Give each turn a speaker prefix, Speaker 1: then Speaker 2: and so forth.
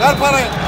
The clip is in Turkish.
Speaker 1: Ver parayı.